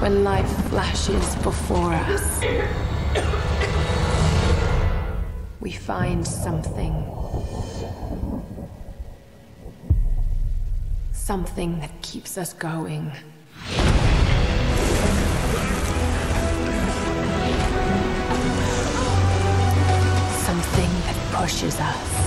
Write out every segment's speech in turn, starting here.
When life flashes before us, we find something. Something that keeps us going. Something that pushes us.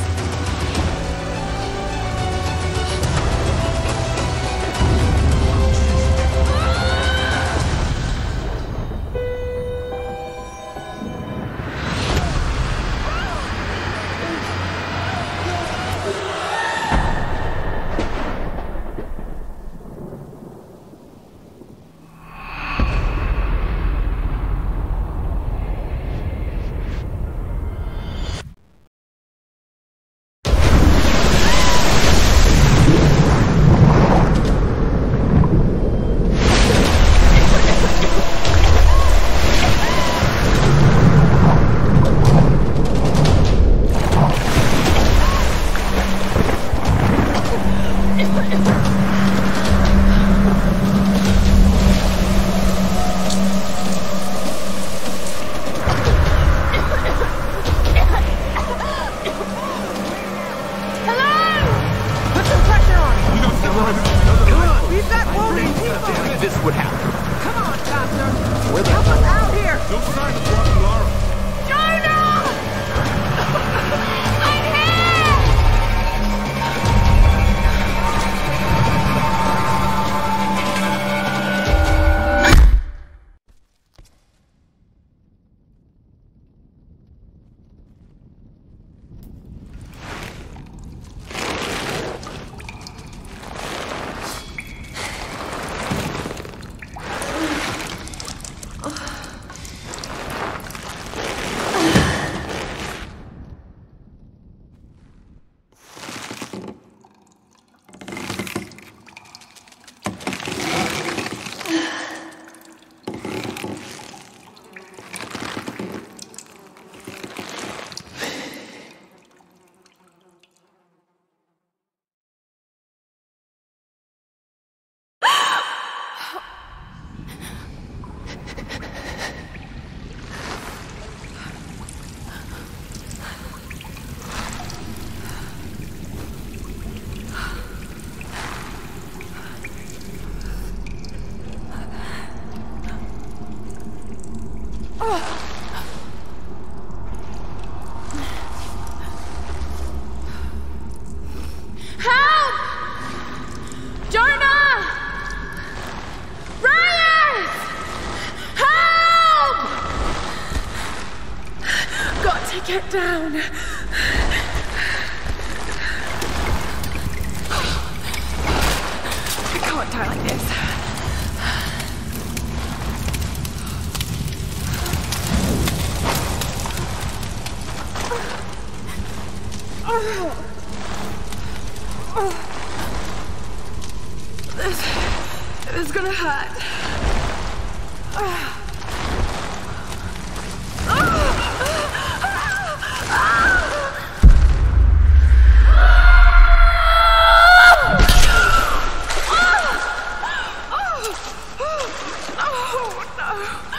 Oh no!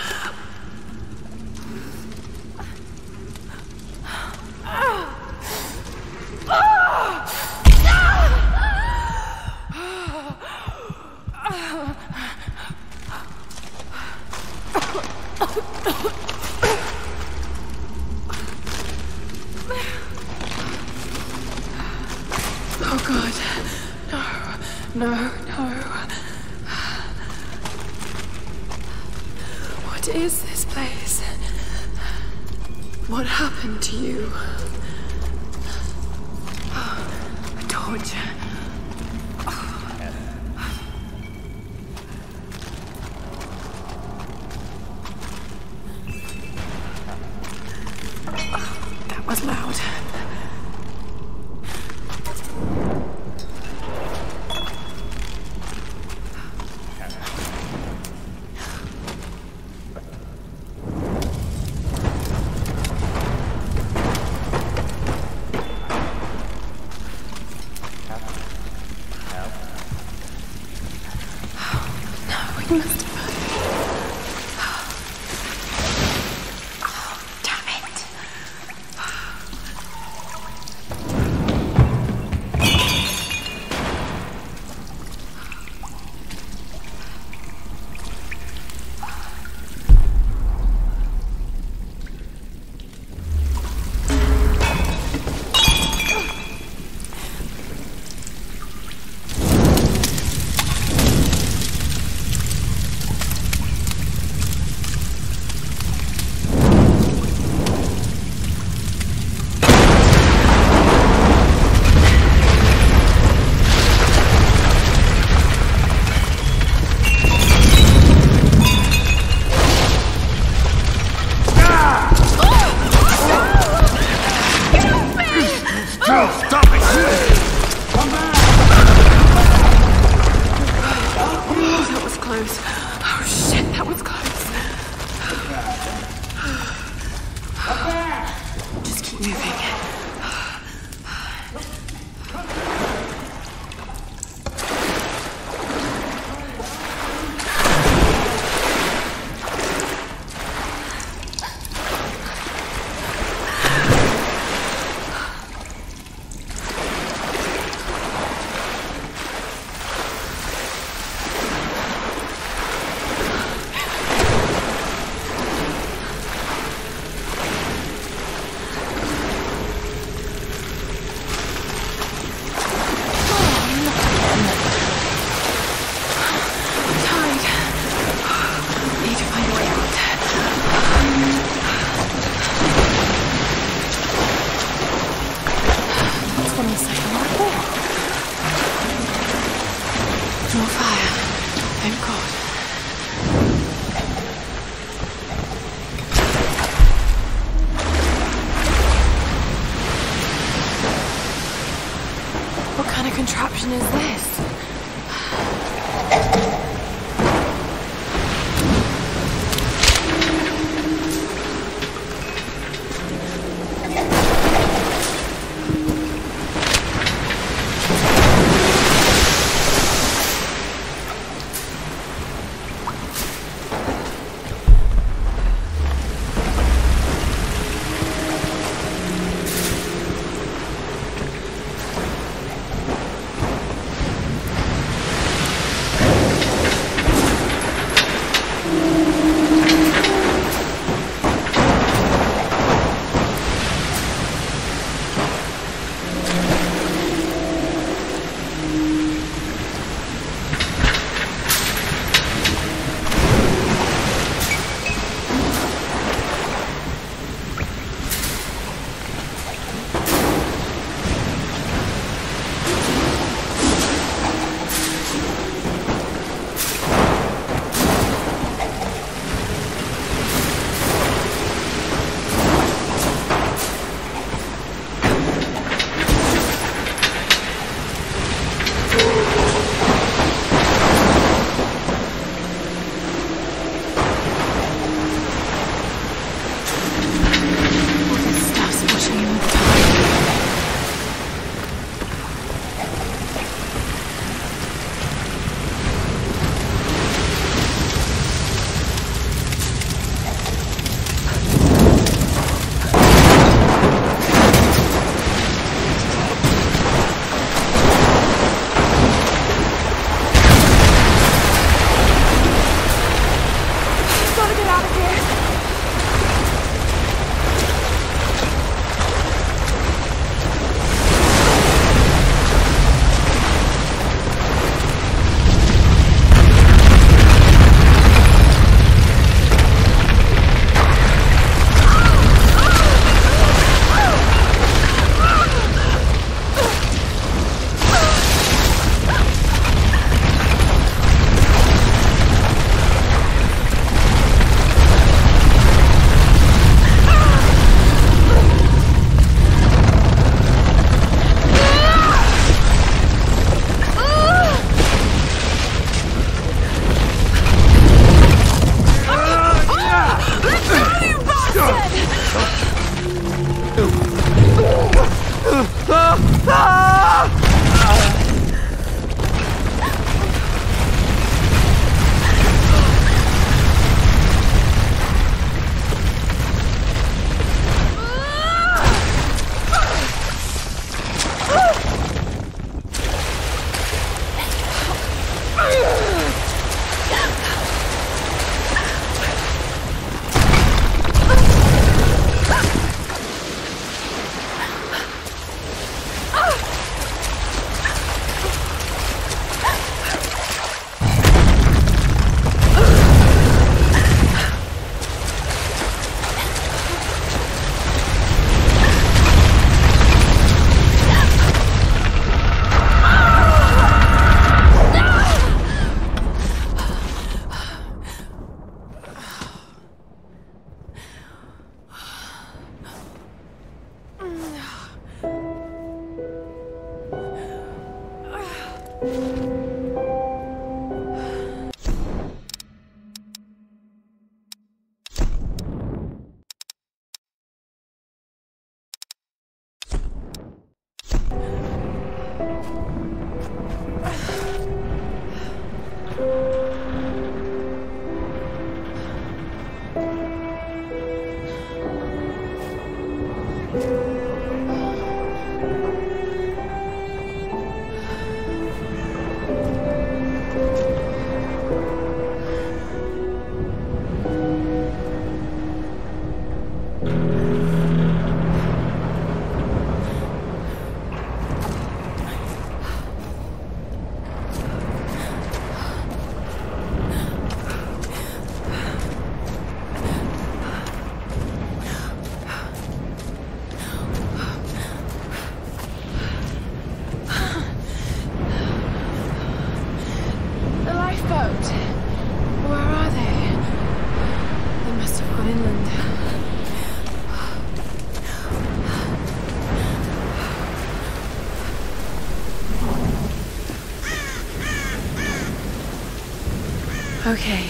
Okay,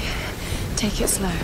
take it slow.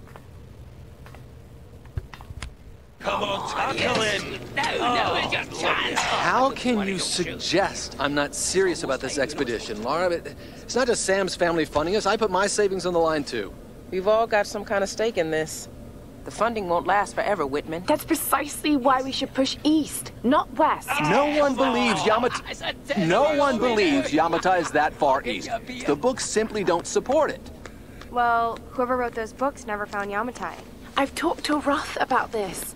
Come on, oh, tackle him! No, no, oh. it's your chance! How can you suggest I'm not serious about this expedition, Lara? It's not just Sam's family funding us. I put my savings on the line, too. We've all got some kind of stake in this. The funding won't last forever, Whitman. That's precisely why we should push east, not west. Ah, no one believes Yamatai. No one believes Yamatai is that far east. The books simply don't support it. Well, whoever wrote those books never found Yamatai. I've talked to Roth about this.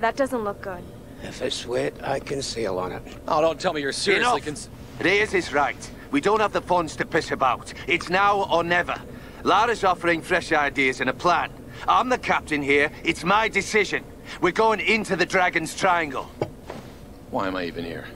That doesn't look good. If it's wet, I can sail on it. Oh, don't tell me you're seriously Enough. cons- Reyes is right. We don't have the funds to piss about. It's now or never. Lara's offering fresh ideas and a plan. I'm the captain here. It's my decision. We're going into the Dragon's Triangle. Why am I even here?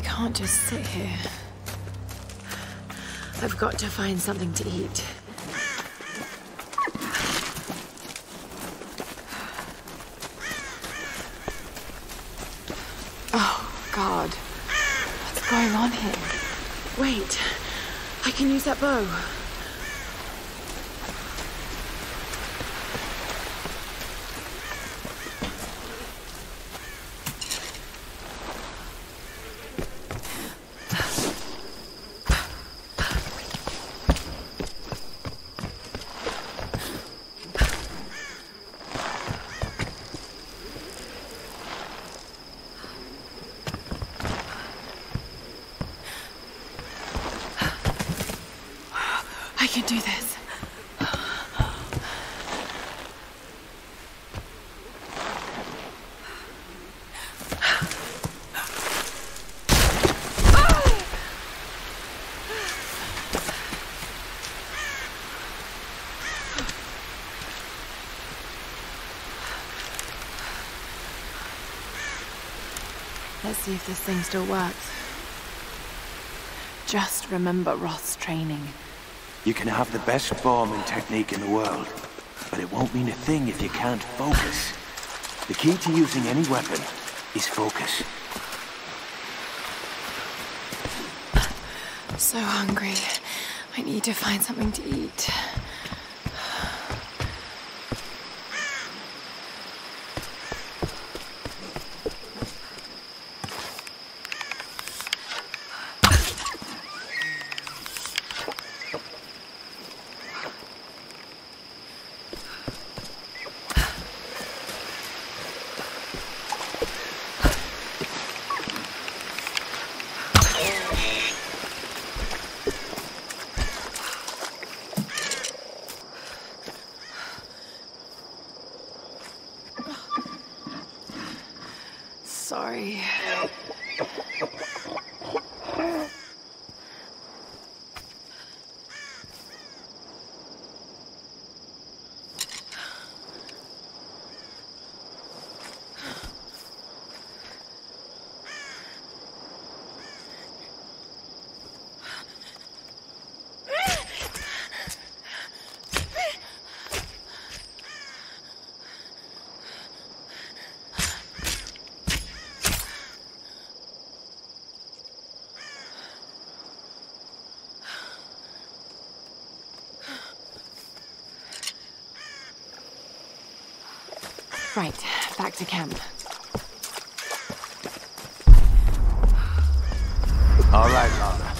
I can't just sit here. I've got to find something to eat. Oh, God. What's going on here? Wait. I can use that bow. I can do this. Let's see if this thing still works. Just remember Roth's training. You can have the best form and technique in the world, but it won't mean a thing if you can't focus. The key to using any weapon is focus. So hungry. I need to find something to eat. Sorry. Right, back to camp. All right, Lara.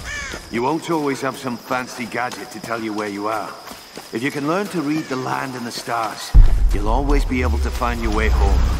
You won't always have some fancy gadget to tell you where you are. If you can learn to read the land and the stars, you'll always be able to find your way home.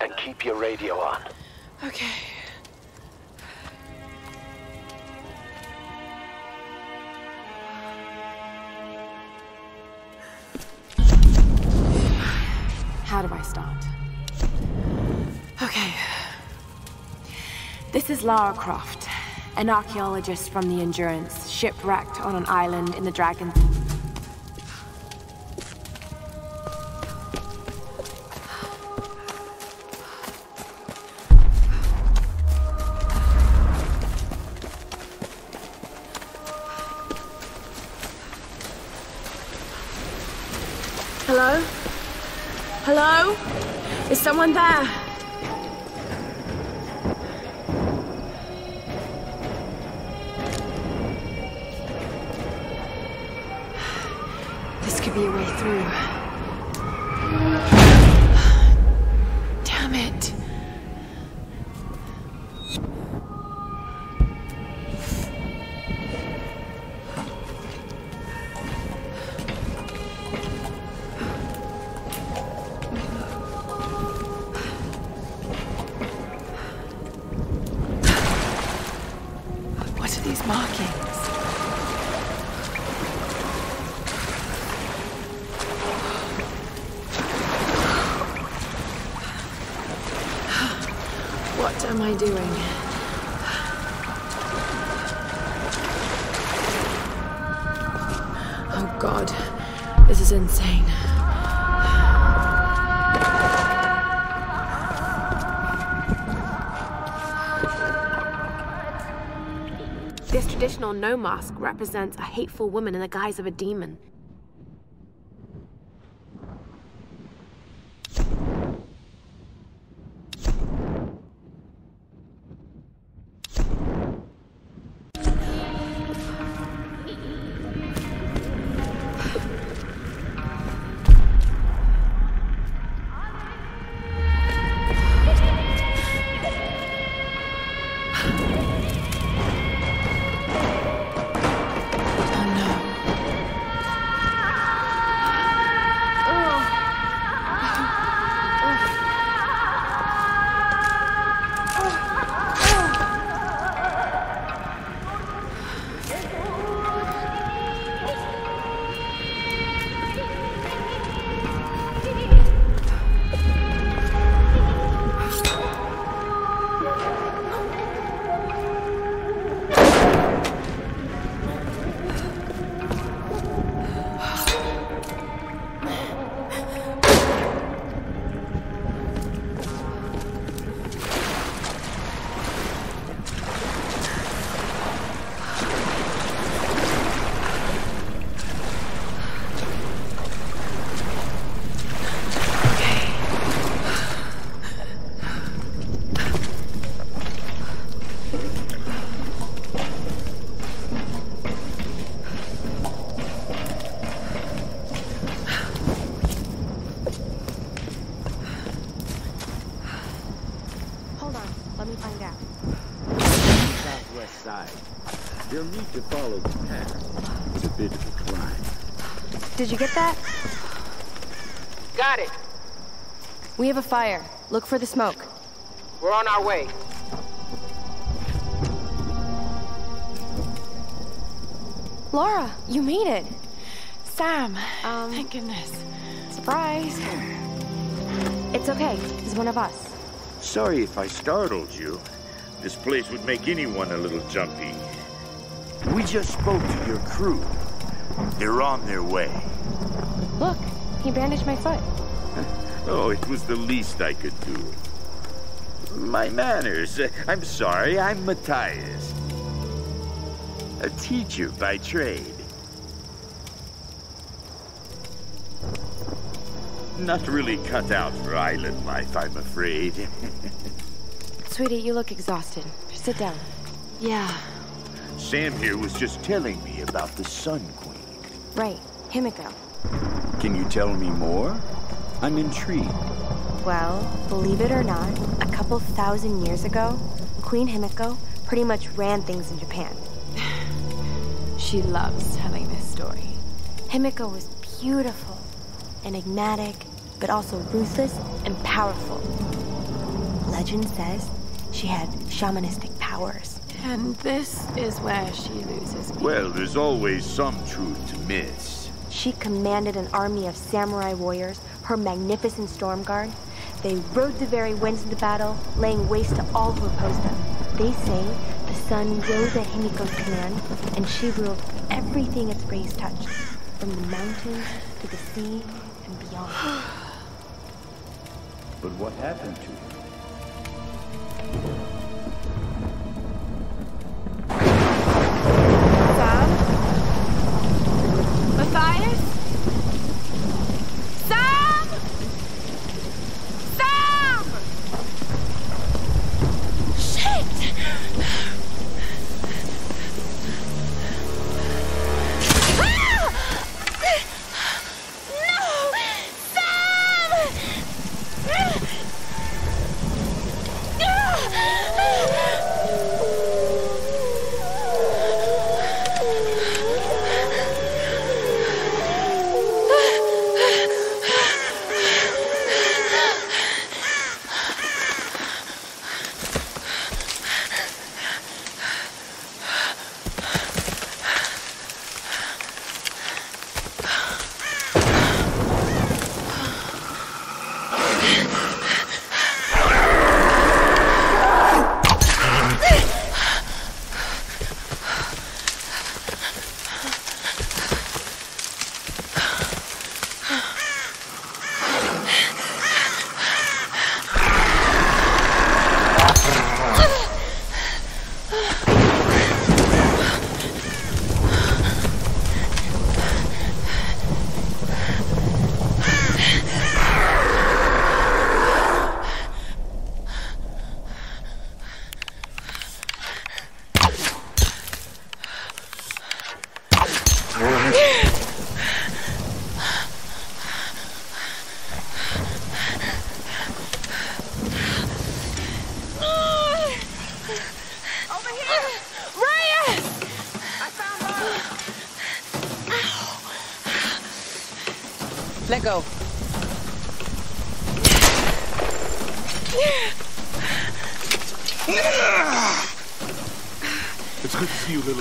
And keep your radio on. Okay. How do I start? Okay. This is Lara Croft, an archaeologist from the Endurance, shipwrecked on an island in the Dragon... Hello? Hello? Is someone there? This could be a way through. Damn it. Doing? Oh god, this is insane. This traditional Noh mask represents a hateful woman in the guise of a demon. Did you get that? Got it. We have a fire. Look for the smoke. We're on our way. Lara, you made it. Sam, Um, thank goodness. Surprise. It's okay. He's one of us. Sorry if I startled you. This place would make anyone a little jumpy. We just spoke to your crew. They're on their way. Look, he bandaged my foot. Oh, it was the least I could do. My manners. Uh, I'm sorry, I'm Mathias. A teacher by trade. Not really cut out for island life, I'm afraid. Sweetie, you look exhausted. Sit down. Yeah. Sam here was just telling me about the Sun Queen. Right, Himiko. Can you tell me more? I'm intrigued. Well, believe it or not, a couple thousand years ago, Queen Himiko pretty much ran things in Japan. She loves telling this story. Himiko was beautiful, enigmatic, but also ruthless and powerful. Legend says she had shamanistic powers. And this is where she loses me. Well, there's always some truth to myths. She commanded an army of samurai warriors, her magnificent storm guard. They rode the very winds into battle, laying waste to all who opposed them. They say the sun rose at Himiko's command, and she ruled everything its rays touched, from the mountains to the sea and beyond. But what happened to her? Mathias?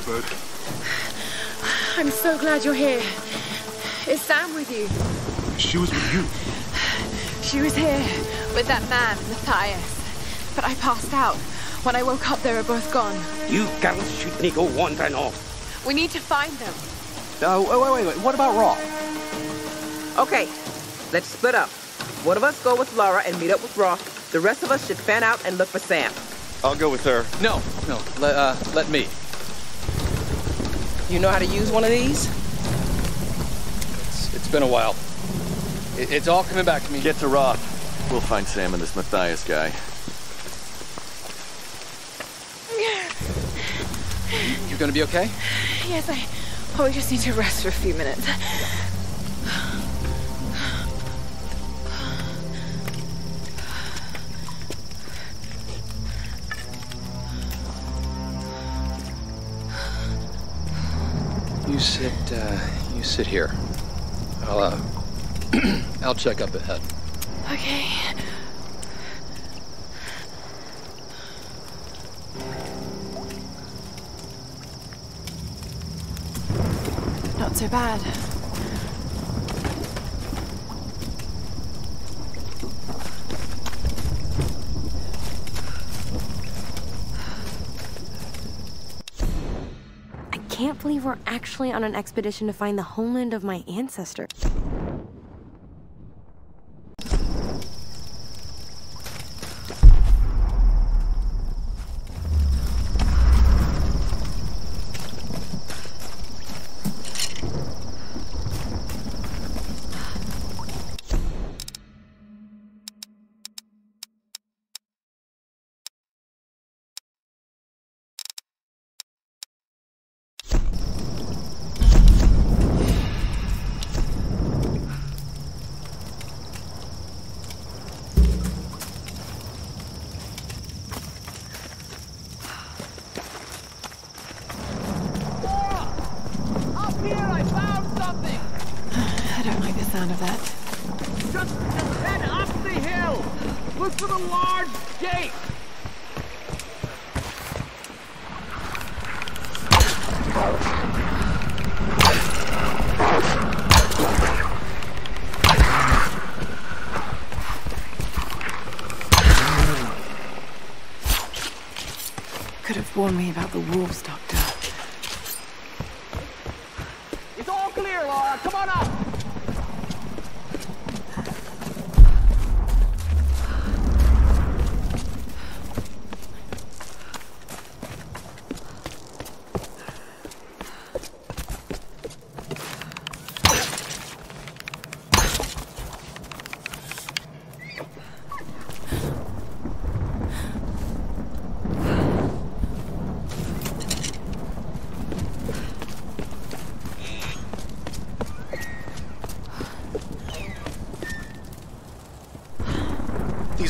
Bird. I'm so glad you're here. Is Sam with you? She was with you. She was here with that man, Mathias. But I passed out. When I woke up, they were both gone. You girls shouldn't go wandering off. We need to find them. Oh, wait, wait, wait. What about Roth? Okay, let's split up. One of us go with Lara and meet up with Roth. The rest of us should fan out and look for Sam. I'll go with her. No, no, let, uh, let me. You know how to use one of these? It's, it's been a while. It, it's all coming back to me. Get to Roth. We'll find Sam and this Mathias guy. You're gonna be okay? Yes, I oh, probably just need to rest for a few minutes. Uh, you sit here. I'll, uh, I'll check up ahead. Okay. Not so bad. I can't believe we're actually on an expedition to find the homeland of my ancestors. Up here, I found something! I don't like the sound of that. Just, just head up the hill! Look for the large gate! Could have warned me about the wolves, Doctor. It's all clear, Lara! Come on up! These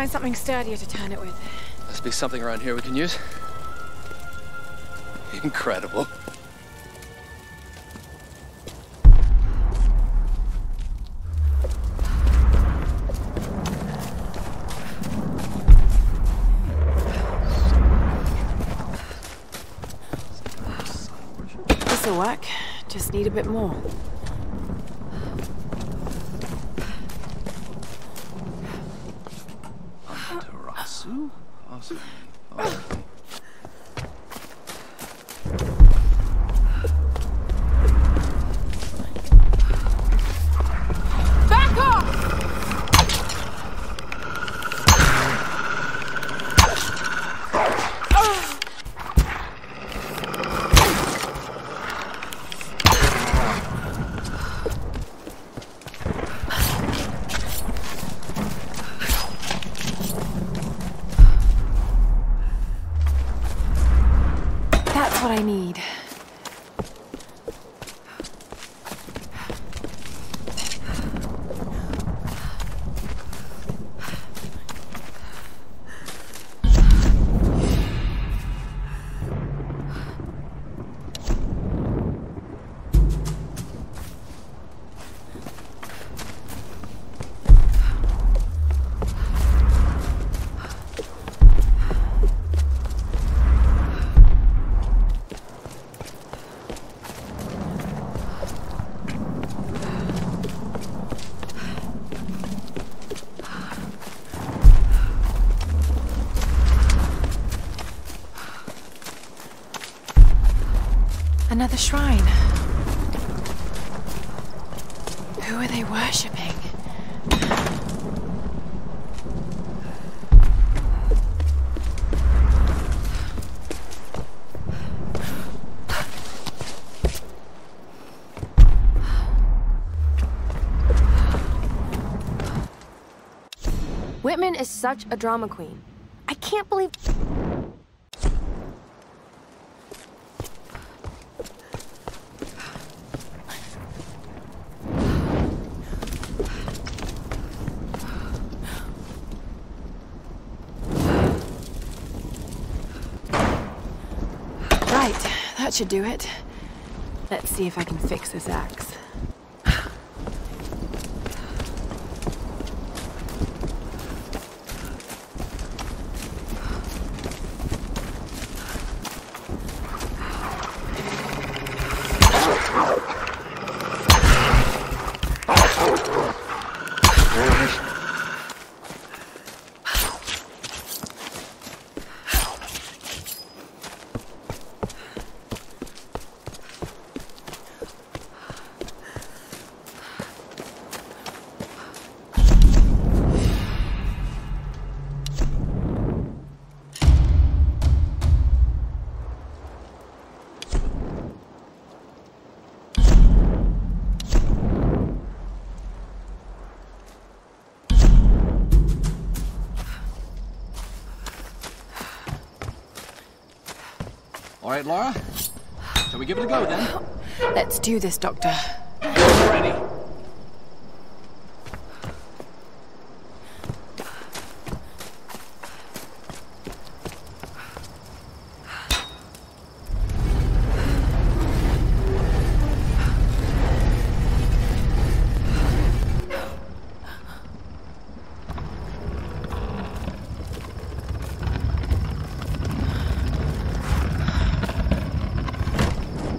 find something sturdier to turn it with. Must be something around here we can use. Incredible. Amaterasu? Awesome. the shrine. Who are they worshipping? Whitman is such a drama queen. I can't believe that should do it. Let's see if I can fix this axe. Right, Lara. Shall we give it a go then? Let's do this, Doctor. Ready.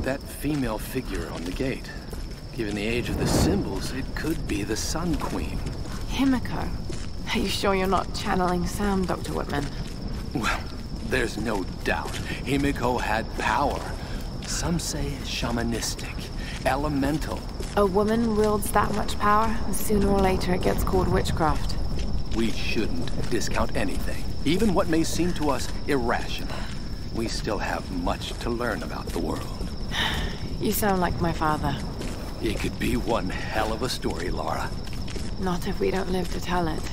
That female figure on the gate. Given the age of the symbols, it could be the Sun Queen. Himiko. Are you sure you're not channeling Sam, Dr. Whitman? Well, there's no doubt. Himiko had power. Some say shamanistic, elemental. A woman wields that much power, and sooner or later it gets called witchcraft. We shouldn't discount anything, even what may seem to us irrational. We still have much to learn about the world. You sound like my father. It could be one hell of a story, Lara. Not if we don't live to tell it.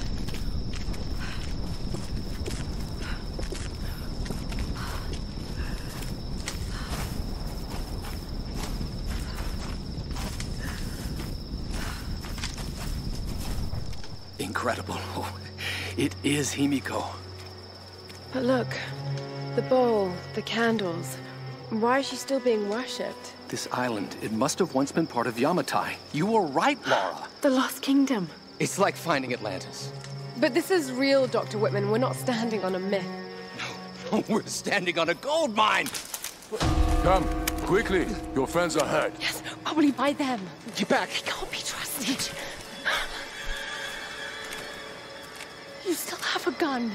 Incredible. Oh, It is Himiko. But look, the bowl, the candles. Why is she still being worshipped? This island, it must have once been part of Yamatai. You were right, Lara. The Lost Kingdom. It's like finding Atlantis. But this is real, Dr. Whitman. We're not standing on a myth. No, we're standing on a gold mine! Come, quickly. Your friends are hurt. Yes, probably by them. Get back! They can't be trusted. You still have a gun.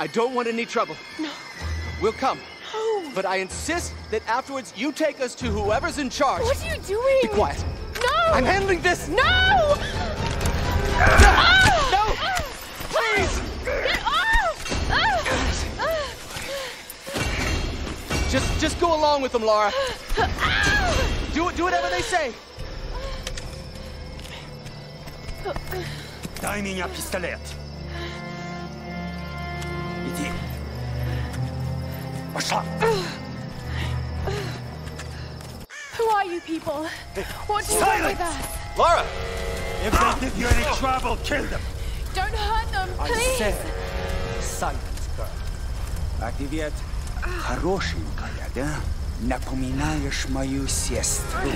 I don't want any trouble. No. We'll come. No. But I insist that afterwards you take us to whoever's in charge. What are you doing? Be quiet. No! I'm handling this! No! Ah! No! Please! Get off! Just, just go along with them, Lara. Do it, do whatever they say. Daj mi pistolet. What's up? Who are you people? What do you want with us? Lara! If they give you any trouble, kill them! Don't hurt them, please! I said, silence, girl. А yet, ведь хорошенькая, да? Напоминаешь мою сестру.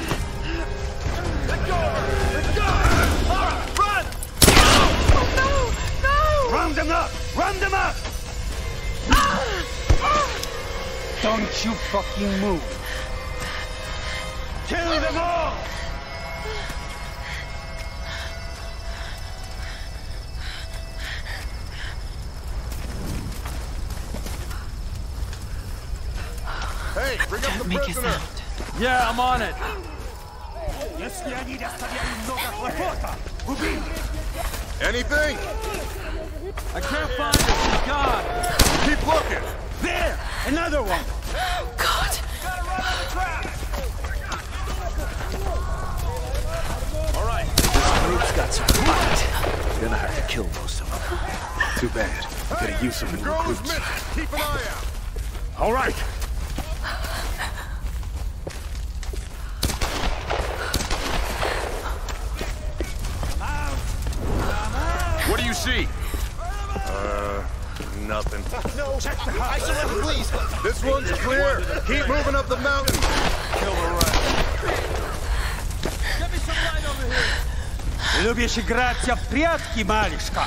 Let go! Let go! Lara, run! Oh No! No! Round them up! Round them up! Don't you fucking move. Kill them all! Hey, bring Don't up the make prisoner. A sound. Yeah, I'm on it. Anything? I can't find it. She's. Keep looking. There, another one. God! All right. Group's got some gonna have to kill most of them. Too bad. Gotta use some new recruits. Keep an eye out. All right. What do you see? Uh, nothing. No, check the house. Isolate, please. This one's clear. Keep moving up the mountain. Kill the rest. Любишь играться в прятки, малышка?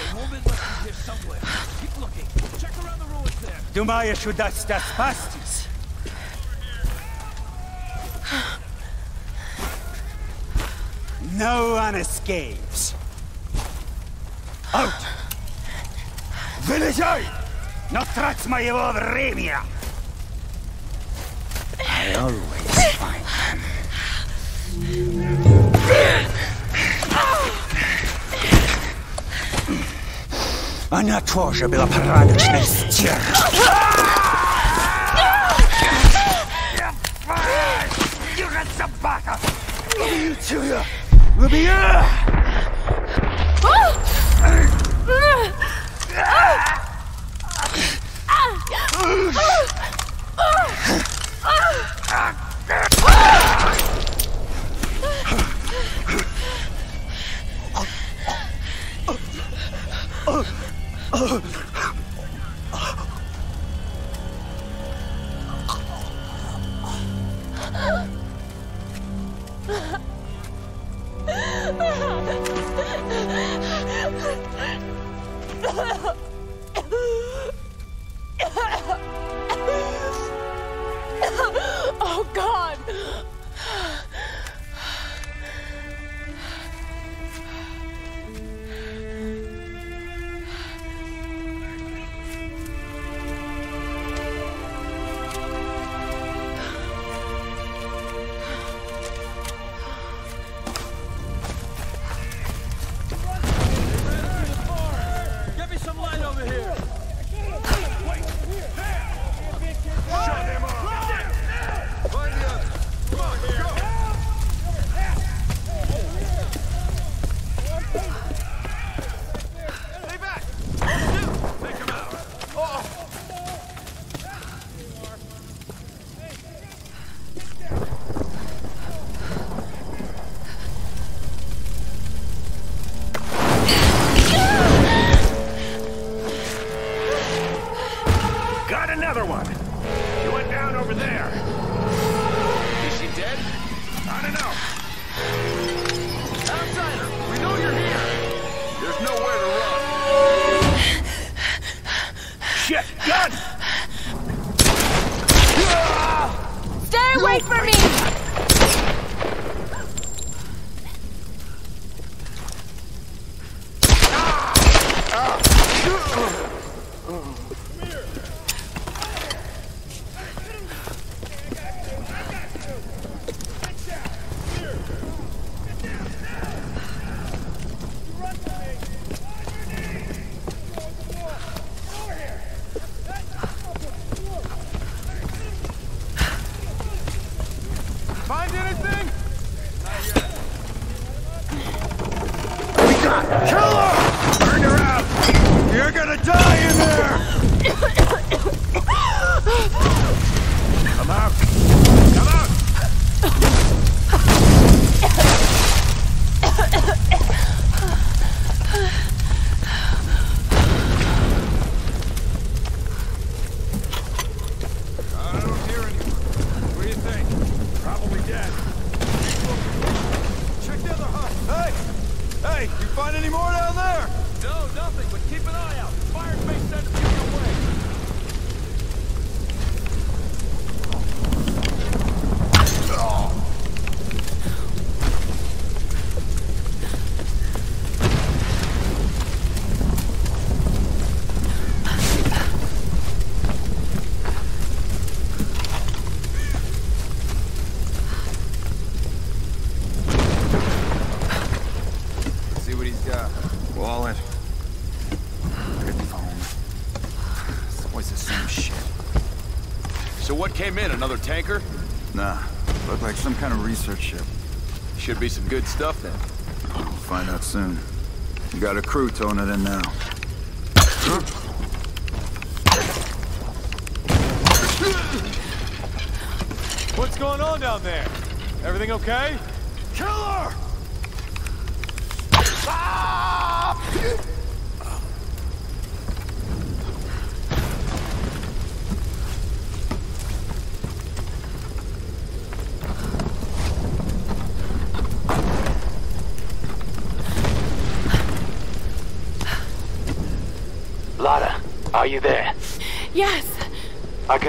Думаешь, удастся спастись? No one escapes. Out! Вылезай! Но трать моего времени! I always find them. Она тоже была порядочной стервой. Юга собака! Убью тебя! Убью! Came in? Another tanker? Nah. Looked like some kind of research ship. Should be some good stuff then. We'll find out soon. You got a crew towing it in now. What's going on down there? Everything okay? Killer! Lara, are you there? Yes. I can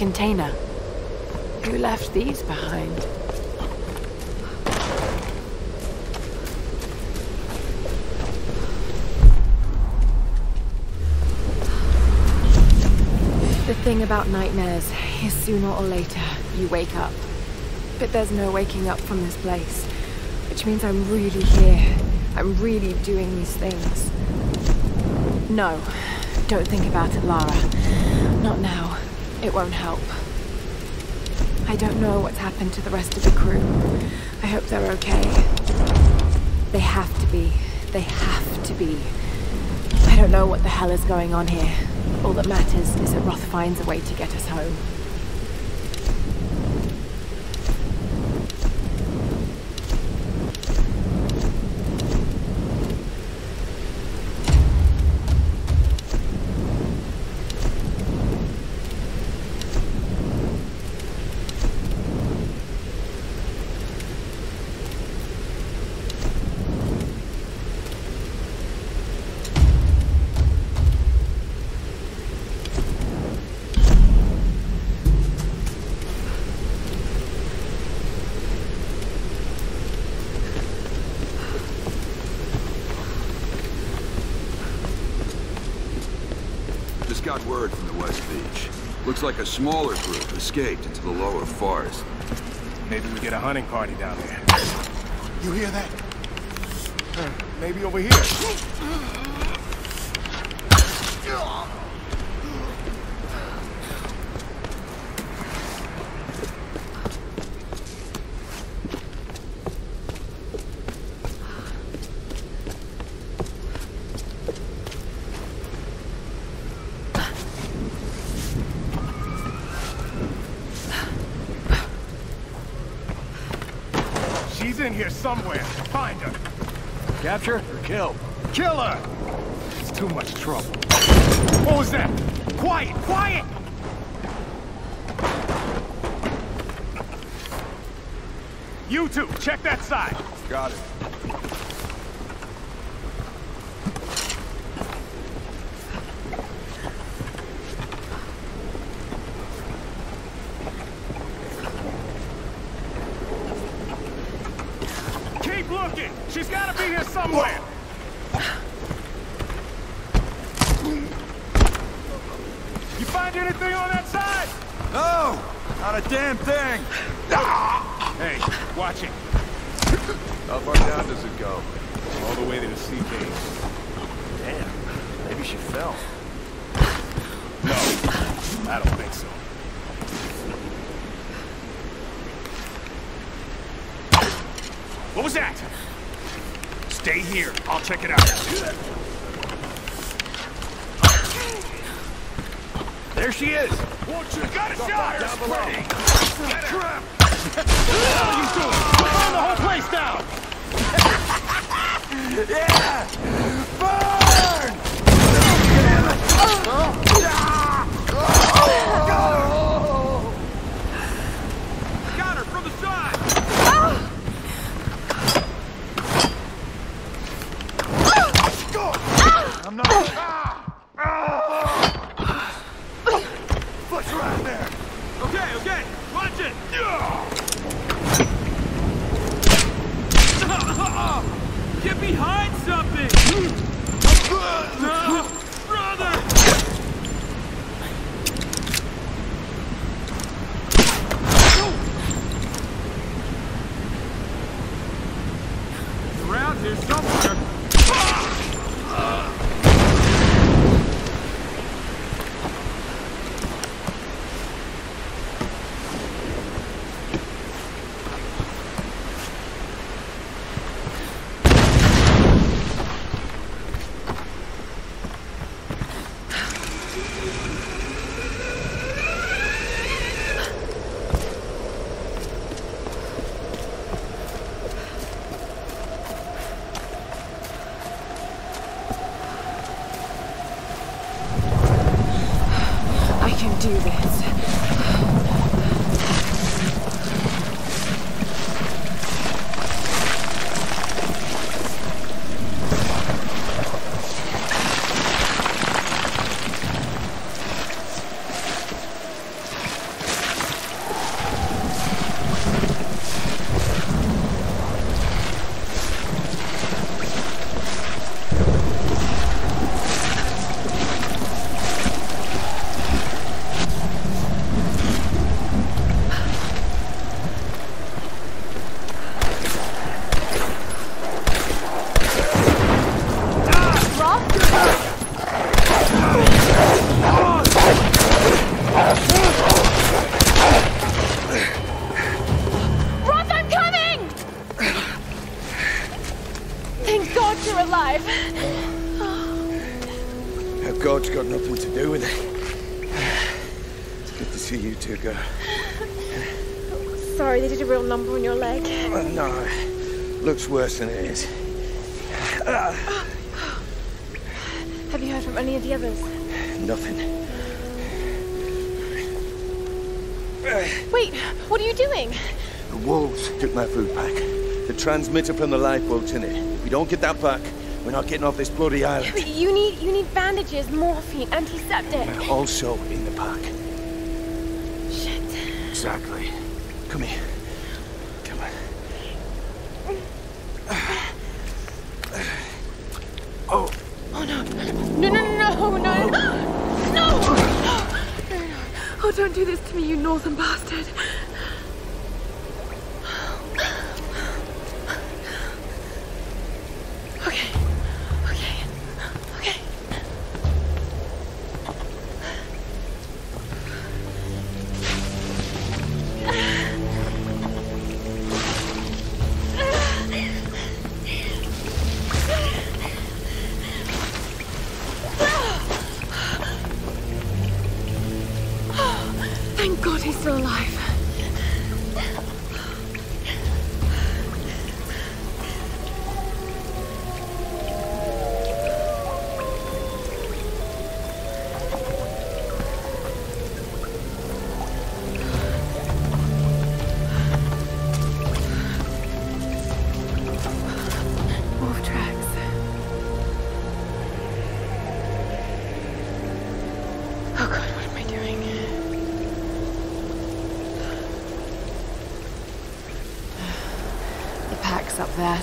container. Who left these behind? The thing about nightmares is sooner or later you wake up. But there's no waking up from this place. Which means I'm really here. I'm really doing these things. No, don't think about it, Lara. Not now. It won't help. I don't know what's happened to the rest of the crew. I hope they're okay. They have to be. They have to be. I don't know what the hell is going on here. All that matters is that Roth finds a way to get us home. Just got word from the West Beach. Looks like a smaller group escaped into the lower forest. Maybe we get a hunting party down there. You hear that? Uh, maybe over here. She's in here somewhere. Find her. Capture or kill? Kill her! It's too much trouble. What was that? Quiet! Quiet! You two, check that side. Got it. On your leg. Oh, no, looks worse than it is. Have you heard from any of the others? Nothing. Wait, what are you doing? The wolves took my food pack. The transmitter from the lifeboat's in it. If we don't get that back, we're not getting off this bloody island. But you need you need bandages, morphine, antiseptic. Also in the pack. Shit. Exactly. Come here. Northern bastard.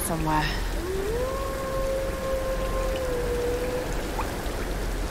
Somewhere.